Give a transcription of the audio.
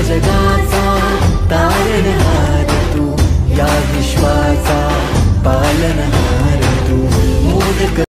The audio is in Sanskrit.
जगाचा तारणहार तू या विश्वाचा पालनहार तू मोदक